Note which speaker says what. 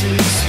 Speaker 1: faces